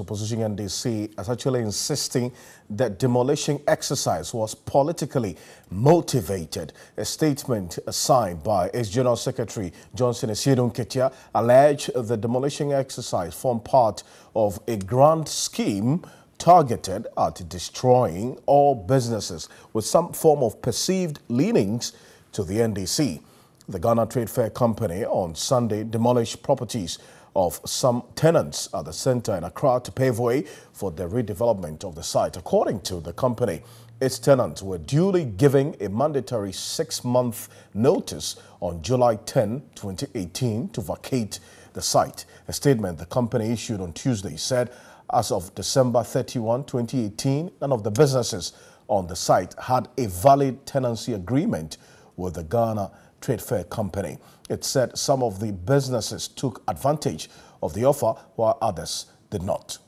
Opposition NDC is actually insisting that demolition exercise was politically motivated. A statement signed by its General Secretary Johnson Asiedu Nketia alleged the demolition exercise formed part of a grand scheme targeted at destroying all businesses with some form of perceived leanings to the NDC. The Ghana Trade Fair Company on Sunday demolished properties of some tenants at the center in Accra to pave way for the redevelopment of the site. According to the company, its tenants were duly giving a mandatory six-month notice on July 10, 2018 to vacate the site. A statement the company issued on Tuesday said as of December 31, 2018, none of the businesses on the site had a valid tenancy agreement with the Ghana Trade Fair Company. It said some of the businesses took advantage of the offer while others did not.